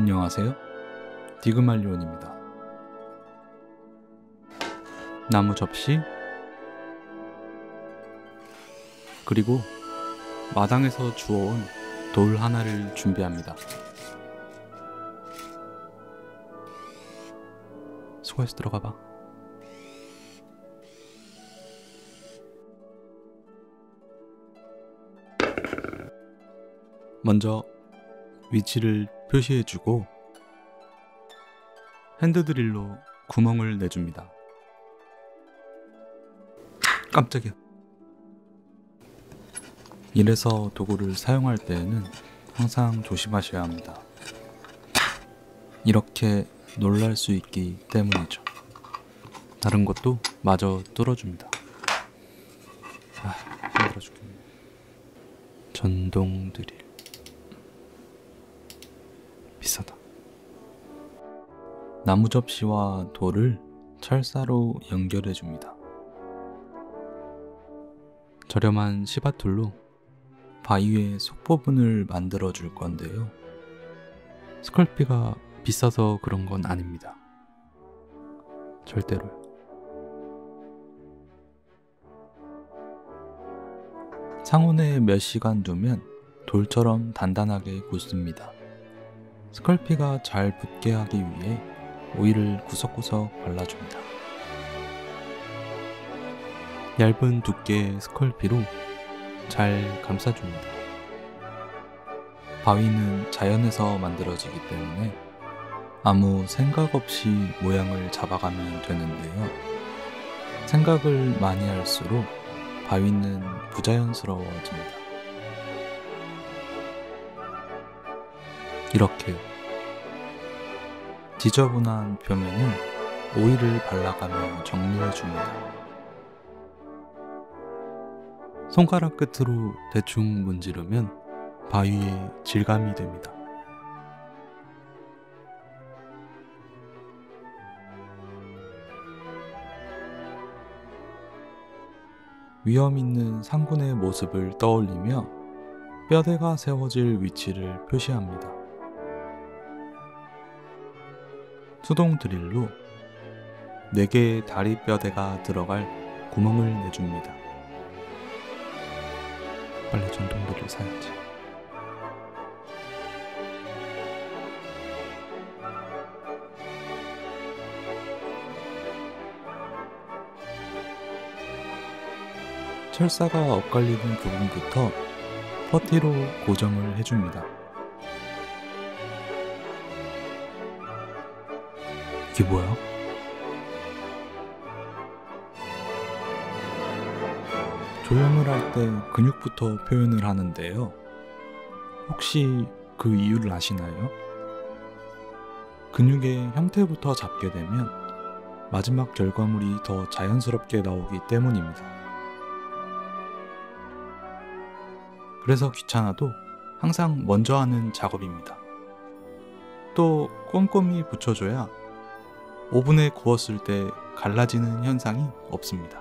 안녕하세요. 디그말리온입니다. 나무 접시 그리고 마당에서 주워온 돌 하나를 준비합니다. 수고해서 들어가 봐. 먼저 위치를 표시해주고 핸드드릴로 구멍을 내줍니다. 깜짝이야. 이래서 도구를 사용할 때에는 항상 조심하셔야 합니다. 이렇게 놀랄 수 있기 때문이죠. 다른 것도 마저 뚫어줍니다. 아, 힘들어 죽겠네. 전동 드릴. 나무 접시와 돌을 철사로 연결해 줍니다. 저렴한 시바툴로 바위의 속 부분을 만들어 줄 건데요. 스컬피가 비싸서 그런 건 아닙니다. 절대로요. 상온에 몇 시간 두면 돌처럼 단단하게 굳습니다. 스컬피가 잘 붙게 하기 위해 오일을 구석구석 발라줍니다. 얇은 두께의 스컬피로 잘 감싸줍니다. 바위는 자연에서 만들어지기 때문에 아무 생각 없이 모양을 잡아가면 되는데요. 생각을 많이 할수록 바위는 부자연스러워집니다. 이렇게 지저분한 표면을 오일을 발라가며 정리해줍니다. 손가락 끝으로 대충 문지르면 바위의 질감이 됩니다. 위험 있는 상군의 모습을 떠올리며 뼈대가 세워질 위치를 표시합니다. 수동 드릴로 4개의 다리 뼈대가 들어갈 구멍을 내줍니다. 빨리 전동드릴 사야지. 철사가 엇갈리는 부분부터 퍼티로 고정을 해줍니다. 이게 뭐야? 조형을 할 때 근육부터 표현을 하는데요. 혹시 그 이유를 아시나요? 근육의 형태부터 잡게 되면 마지막 결과물이 더 자연스럽게 나오기 때문입니다. 그래서 귀찮아도 항상 먼저 하는 작업입니다. 또 꼼꼼히 붙여줘야 오븐에 구웠을 때 갈라지는 현상이 없습니다.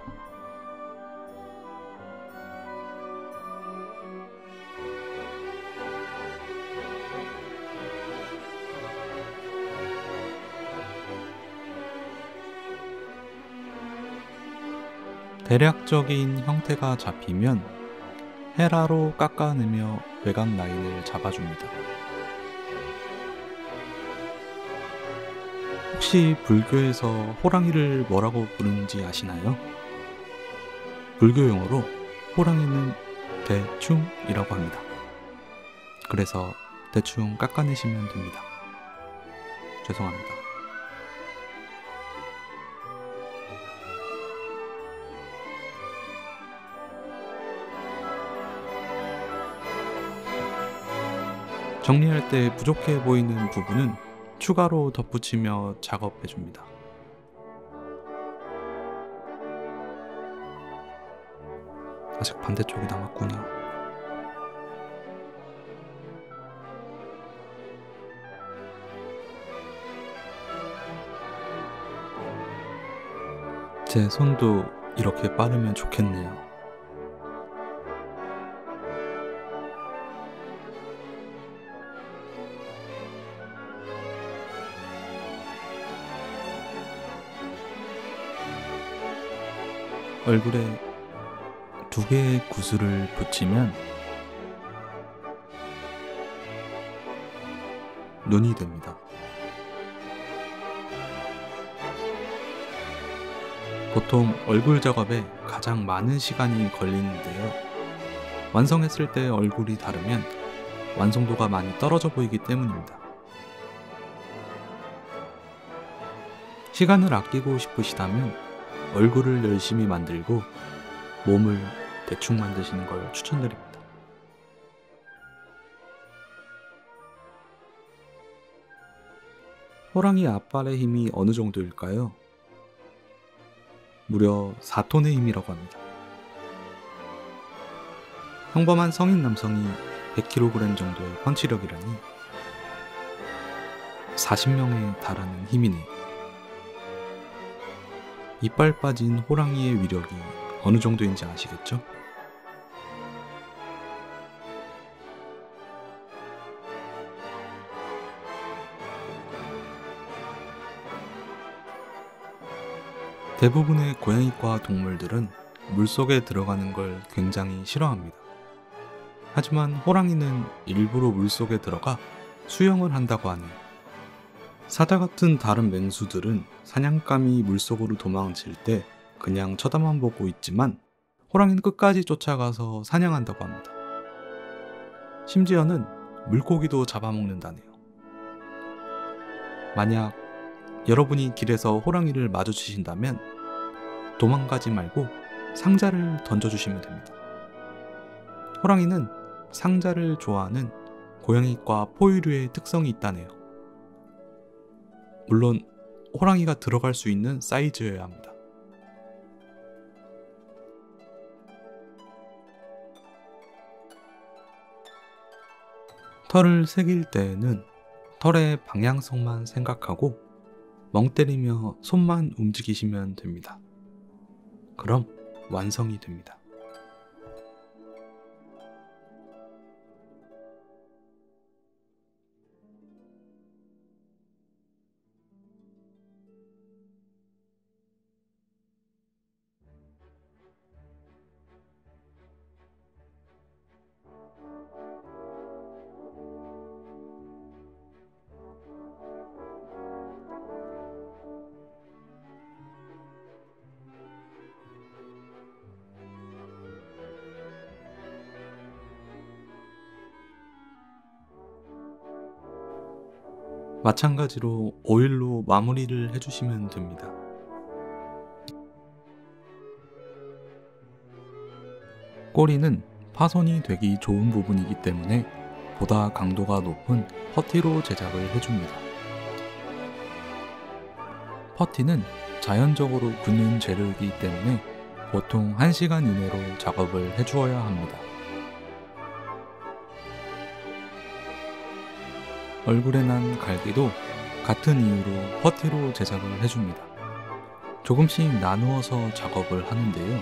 대략적인 형태가 잡히면 헤라로 깎아내며 외곽 라인을 잡아줍니다. 혹시 불교에서 호랑이를 뭐라고 부르는지 아시나요? 불교 용어로 호랑이는 대충이라고 합니다. 그래서 대충 깎아내시면 됩니다. 죄송합니다. 정리할 때 부족해 보이는 부분은 추가로 덧붙이며 작업해 줍니다. 아직 반대쪽이 남았구나. 제 손도 이렇게 빠르면 좋겠네요. 얼굴에 두 개의 구슬을 붙이면 눈이 됩니다. 보통 얼굴 작업에 가장 많은 시간이 걸리는데요. 완성했을 때 얼굴이 다르면 완성도가 많이 떨어져 보이기 때문입니다. 시간을 아끼고 싶으시다면 얼굴을 열심히 만들고 몸을 대충 만드시는 걸 추천드립니다. 호랑이 앞발의 힘이 어느 정도일까요? 무려 4톤의 힘이라고 합니다. 평범한 성인 남성이 100kg 정도의 펀치력이라니 40명에 달하는 힘이네요. 이빨 빠진 호랑이의 위력이 어느 정도인지 아시겠죠? 대부분의 고양이과 동물들은 물속에 들어가는 걸 굉장히 싫어합니다. 하지만 호랑이는 일부러 물속에 들어가 수영을 한다고 하네요. 사자 같은 다른 맹수들은 사냥감이 물속으로 도망칠 때 그냥 쳐다만 보고 있지만 호랑이는 끝까지 쫓아가서 사냥한다고 합니다. 심지어는 물고기도 잡아먹는다네요. 만약 여러분이 길에서 호랑이를 마주치신다면 도망가지 말고 상자를 던져주시면 됩니다. 호랑이는 상자를 좋아하는 고양이과 포유류의 특성이 있다네요. 물론 호랑이가 들어갈 수 있는 사이즈여야 합니다. 털을 새길 때에는 털의 방향성만 생각하고 멍 때리며 손만 움직이시면 됩니다. 그럼 완성이 됩니다. 마찬가지로 오일로 마무리를 해주시면 됩니다. 꼬리는 파손이 되기 좋은 부분이기 때문에 보다 강도가 높은 퍼티로 제작을 해줍니다. 퍼티는 자연적으로 굳는 재료이기 때문에 보통 1시간 이내로 작업을 해주어야 합니다. 얼굴에 난 갈기도 같은 이유로 퍼티로 제작을 해줍니다. 조금씩 나누어서 작업을 하는데요.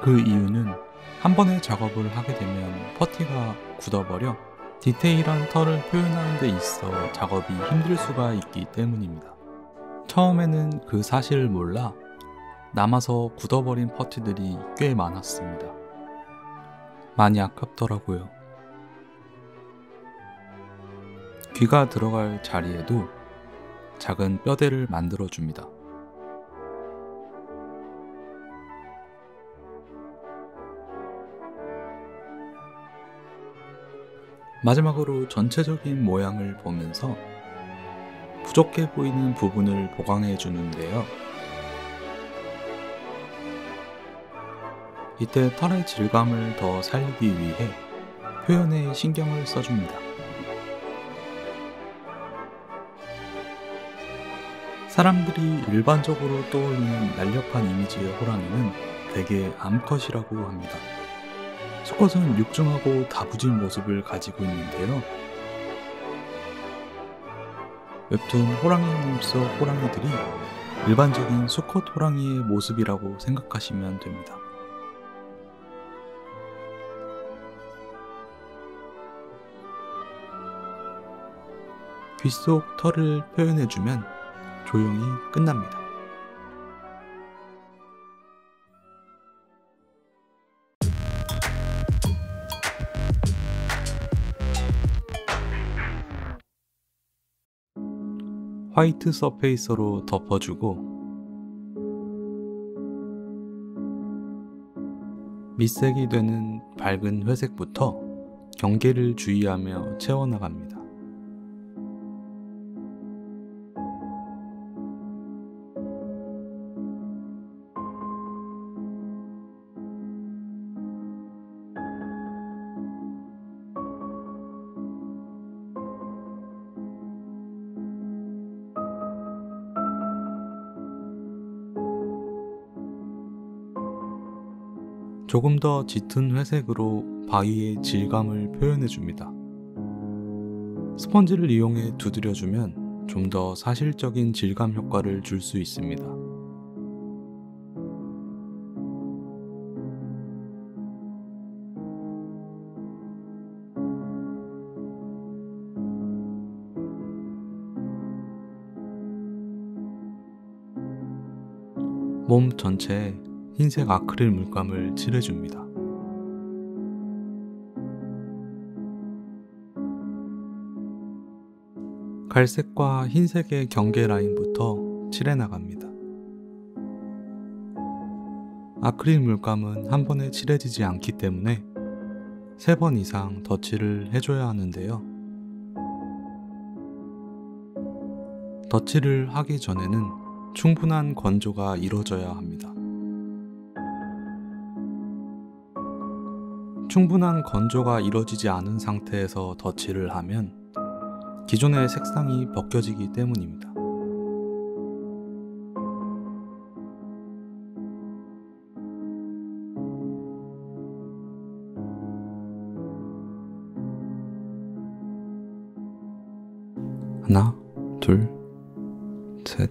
그 이유는 한 번에 작업을 하게 되면 퍼티가 굳어버려 디테일한 털을 표현하는 데 있어 작업이 힘들 수가 있기 때문입니다. 처음에는 그 사실을 몰라 남아서 굳어버린 퍼티들이 꽤 많았습니다. 많이 아깝더라고요. 귀가 들어갈 자리에도 작은 뼈대를 만들어 줍니다. 마지막으로 전체적인 모양을 보면서 부족해 보이는 부분을 보강해 주는데요. 이때 털의 질감을 더 살리기 위해 표현에 신경을 써줍니다. 사람들이 일반적으로 떠올리는 날렵한 이미지의 호랑이는 대개 암컷이라고 합니다. 수컷은 육중하고 다부진 모습을 가지고 있는데요. 웹툰 호랑이님 속 호랑이들이 일반적인 수컷 호랑이의 모습이라고 생각하시면 됩니다. 귀속 털을 표현해주면 조용히 끝납니다. 화이트 서페이서로 덮어주고 밑색이 되는 밝은 회색부터 경계를 주의하며 채워나갑니다. 조금 더 짙은 회색으로 바위의 질감을 표현해 줍니다. 스펀지를 이용해 두드려주면 좀 더 사실적인 질감 효과를 줄 수 있습니다. 몸 전체에 흰색 아크릴 물감을 칠해줍니다. 갈색과 흰색의 경계 라인부터 칠해 나갑니다. 아크릴 물감은 한 번에 칠해지지 않기 때문에 세 번 이상 덧칠을 해줘야 하는데요. 덧칠을 하기 전에는 충분한 건조가 이루어져야 합니다. 충분한 건조가 이루어지지 않은 상태에서 덧칠을 하면 기존의 색상이 벗겨지기 때문입니다. 하나, 둘, 셋,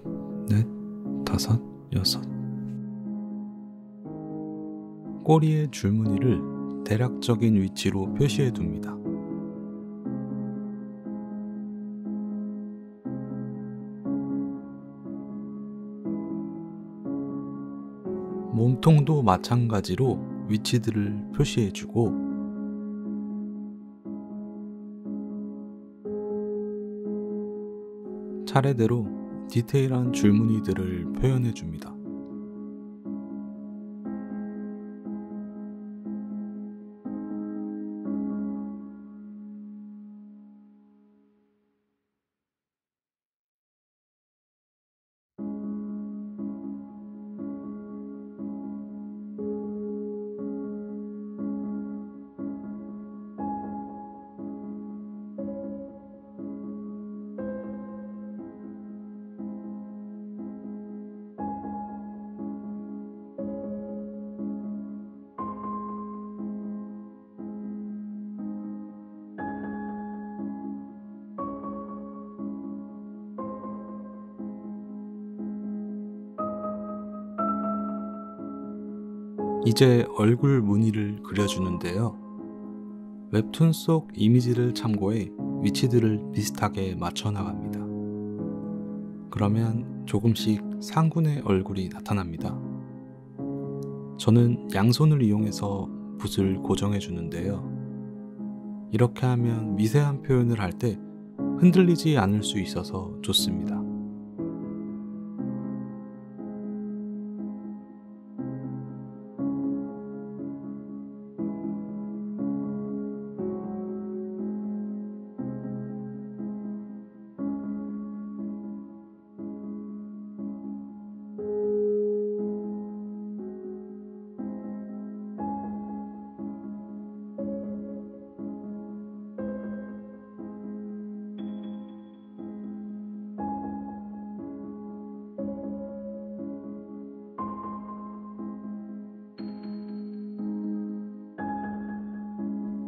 넷, 다섯, 여섯. 꼬리의 줄무늬를 대략적인 위치로 표시해 둡니다. 몸통도 마찬가지로 위치들을 표시해 주고 차례대로 디테일한 줄무늬들을 표현해 줍니다. 이제 얼굴 무늬를 그려주는데요. 웹툰 속 이미지를 참고해 위치들을 비슷하게 맞춰 나갑니다. 그러면 조금씩 상군의 얼굴이 나타납니다. 저는 양손을 이용해서 붓을 고정해 주는데요. 이렇게 하면 미세한 표현을 할 때 흔들리지 않을 수 있어서 좋습니다.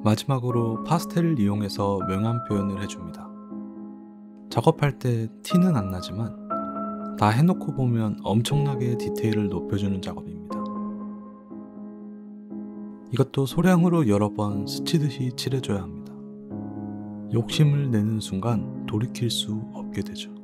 마지막으로 파스텔을 이용해서 명암 표현을 해줍니다. 작업할 때 티는 안 나지만 다 해놓고 보면 엄청나게 디테일을 높여주는 작업입니다. 이것도 소량으로 여러 번 스치듯이 칠해줘야 합니다. 욕심을 내는 순간 돌이킬 수 없게 되죠.